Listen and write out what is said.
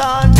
done.